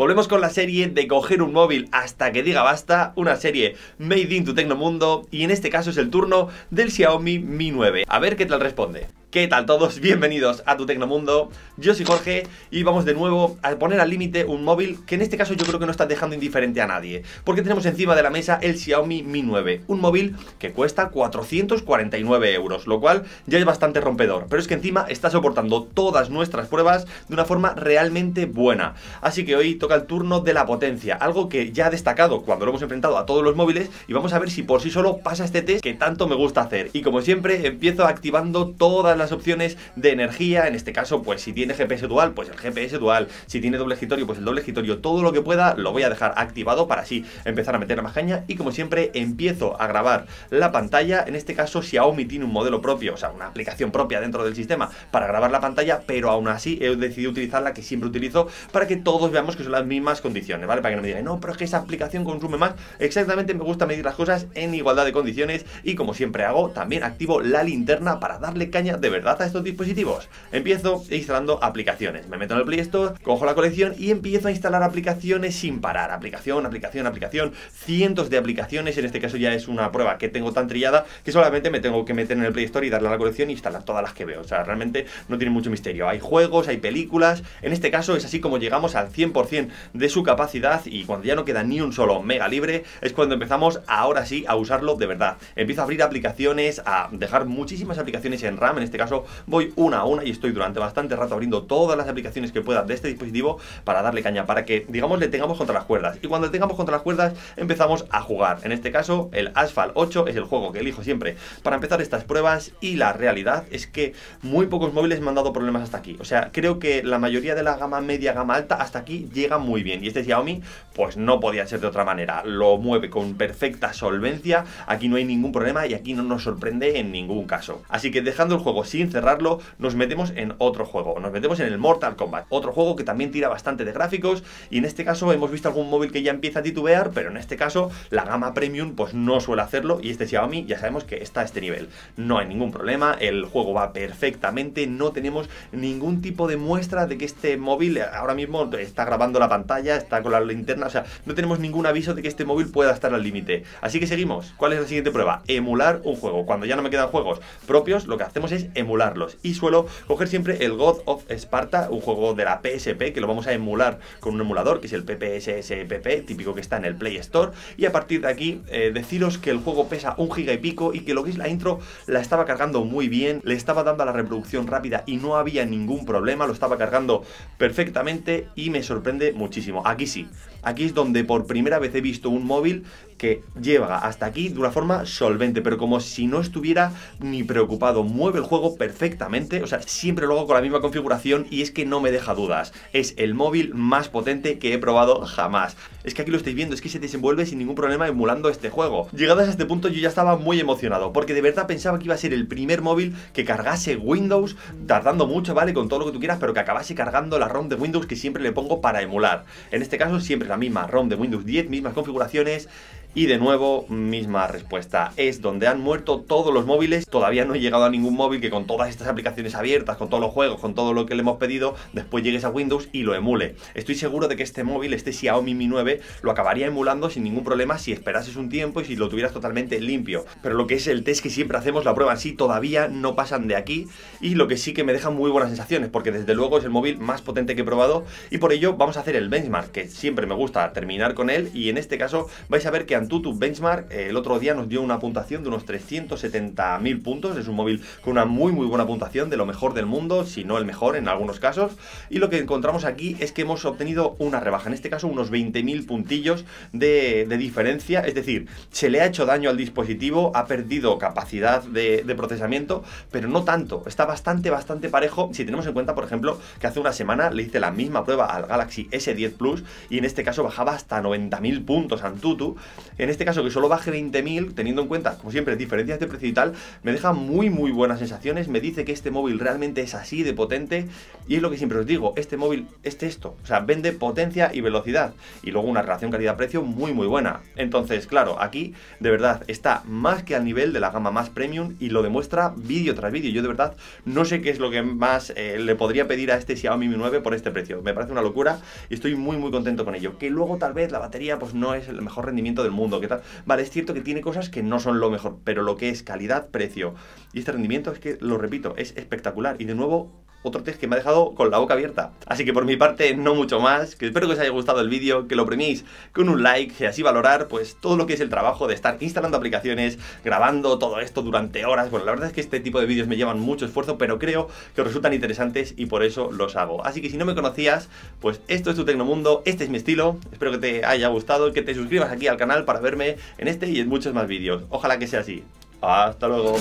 Volvemos con la serie de coger un móvil hasta que diga basta, una serie made in tu Tecnomundo y en este caso es el turno del Xiaomi Mi 9. A ver qué tal responde. ¿Qué tal todos? Bienvenidos a tu Tecnomundo. Yo soy Jorge y vamos de nuevo a poner al límite un móvil que en este caso yo creo que no está dejando indiferente a nadie. Porque tenemos encima de la mesa el Xiaomi Mi 9, un móvil que cuesta 449 euros, lo cual ya es bastante rompedor. Pero es que encima está soportando todas nuestras pruebas de una forma realmente buena. Así que hoy toca el turno de la potencia, algo que ya ha destacado cuando lo hemos enfrentado a todos los móviles y vamos a ver si por sí solo pasa este test que tanto me gusta hacer. Y como siempre empiezo activando todas las opciones de energía, en este caso, pues si tiene GPS dual, pues el GPS dual, si tiene doble escritorio, pues el doble escritorio, todo lo que pueda lo voy a dejar activado para así empezar a meter más caña. Y como siempre empiezo a grabar la pantalla, en este caso Xiaomi tiene un modelo propio, o sea, una aplicación propia dentro del sistema para grabar la pantalla, pero aún así he decidido utilizar la que siempre utilizo para que todos veamos que son las mismas condiciones, ¿vale? Para que no me digan, no, pero es que esa aplicación consume más, exactamente me gusta medir las cosas en igualdad de condiciones y como siempre hago, también activo la linterna para darle caña de verdad a estos dispositivos. Empiezo instalando aplicaciones. Me meto en el Play Store, cojo la colección y empiezo a instalar aplicaciones sin parar. Aplicación, aplicación, aplicación. Cientos de aplicaciones. En este caso ya es una prueba que tengo tan trillada que solamente me tengo que meter en el Play Store y darle a la colección e instalar todas las que veo. O sea, realmente no tiene mucho misterio. Hay juegos, hay películas. En este caso es así como llegamos al 100% de su capacidad y cuando ya no queda ni un solo mega libre es cuando empezamos ahora sí a usarlo de verdad. Empiezo a abrir aplicaciones, a dejar muchísimas aplicaciones en RAM. En este caso voy una a una y estoy durante bastante rato abriendo todas las aplicaciones que pueda de este dispositivo para darle caña, para que, digamos, le tengamos contra las cuerdas. Y cuando le tengamos contra las cuerdas, empezamos a jugar. En este caso, el Asphalt 8 es el juego que elijo siempre para empezar estas pruebas y la realidad es que muy pocos móviles me han dado problemas hasta aquí. O sea, creo que la mayoría de la gama media, gama alta, hasta aquí llega muy bien. Y este Xiaomi, pues no podía ser de otra manera. Lo mueve con perfecta solvencia, aquí no hay ningún problema y aquí no nos sorprende en ningún caso. Así que dejando el juego sin cerrarlo, nos metemos en otro juego, nos metemos en el Mortal Kombat, otro juego que también tira bastante de gráficos y en este caso hemos visto algún móvil que ya empieza a titubear, pero en este caso la gama premium pues no suele hacerlo y este Xiaomi ya sabemos que está a este nivel. No hay ningún problema, el juego va perfectamente, no tenemos ningún tipo de muestra de que este móvil ahora mismo está grabando la pantalla, está con la linterna, o sea, no tenemos ningún aviso de que este móvil pueda estar al límite. Así que seguimos. ¿Cuál es la siguiente prueba? Emular un juego. Cuando ya no me quedan juegos propios, lo que hacemos es emularlos y suelo coger siempre el God of Sparta, un juego de la PSP que lo vamos a emular con un emulador que es el PPSSPP, típico que está en el Play Store. Y a partir de aquí, eh, deciros que el juego pesa un giga y pico y que lo que es la intro la estaba cargando muy bien, le estaba dando a la reproducción rápida y no había ningún problema, lo estaba cargando perfectamente y me sorprende muchísimo. Aquí sí, aquí es donde por primera vez he visto un móvil que llega hasta aquí de una forma solvente, pero como si no estuviera ni preocupado. Mueve el juego perfectamente, o sea, siempre lo hago con la misma configuración y es que no me deja dudas. Es el móvil más potente que he probado jamás. Es que aquí lo estáis viendo, es que se desenvuelve sin ningún problema emulando este juego. Llegados a este punto yo ya estaba muy emocionado, porque de verdad pensaba que iba a ser el primer móvil que cargase Windows, tardando mucho, ¿vale? Con todo lo que tú quieras, pero que acabase cargando la ROM de Windows que siempre le pongo para emular. En este caso siempre la misma ROM de Windows 10, mismas configuraciones y de nuevo, misma respuesta. Es donde han muerto todos los móviles. Todavía no he llegado a ningún móvil que con todas estas aplicaciones abiertas, con todos los juegos, con todo lo que le hemos pedido, después llegues a Windows y lo emule. Estoy seguro de que este móvil, este Xiaomi Mi 9, lo acabaría emulando sin ningún problema si esperases un tiempo y si lo tuvieras totalmente limpio. Pero lo que es el test que siempre hacemos, la prueba así, todavía no pasan de aquí. Y lo que sí que me deja muy buenas sensaciones, porque desde luego es el móvil más potente que he probado. Y por ello vamos a hacer el benchmark, que siempre me gusta terminar con él. Y en este caso vais a ver que Antutu Benchmark eh, el otro día nos dio una puntuación de unos 370.000 puntos. Es un móvil con una muy muy buena puntuación, de lo mejor del mundo, si no el mejor en algunos casos. Y lo que encontramos aquí es que hemos obtenido una rebaja, en este caso unos 20.000 puntillos de, diferencia. Es decir, se le ha hecho daño al dispositivo, ha perdido capacidad de, procesamiento, pero no tanto. Está bastante, bastante parejo si tenemos en cuenta, por ejemplo, que hace una semana le hice la misma prueba al Galaxy S10 Plus y en este caso bajaba hasta 90.000 puntos Antutu en este caso que solo baje 20.000, teniendo en cuenta, como siempre, diferencias de precio y tal, me deja muy muy buenas sensaciones, me dice que este móvil realmente es así de potente y es lo que siempre os digo, este móvil es esto, o sea, vende potencia y velocidad y luego una relación calidad-precio muy muy buena. Entonces, claro, aquí de verdad está más que al nivel de la gama más premium y lo demuestra vídeo tras vídeo. Yo de verdad no sé qué es lo que más eh, le podría pedir a este Xiaomi Mi 9 por este precio. Me parece una locura y estoy muy muy contento con ello. Que luego tal vez la batería pues no es el mejor rendimiento del mundo, que tal. Vale, es cierto que tiene cosas que no son lo mejor, pero lo que es calidad, precio y este rendimiento es que, lo repito, es espectacular. Y de nuevo, otro test que me ha dejado con la boca abierta. Así que por mi parte, no mucho más, que espero que os haya gustado el vídeo, que lo premiéis con un like y así valorar pues todo lo que es el trabajo de estar instalando aplicaciones, grabando todo esto durante horas. Bueno, la verdad es que este tipo de vídeos me llevan mucho esfuerzo, pero creo que resultan interesantes y por eso los hago. Así que si no me conocías, pues esto es tu Tecnomundo, este es mi estilo, espero que te haya gustado, que te suscribas aquí al canal para verme en este y en muchos más vídeos. Ojalá que sea así. Hasta luego.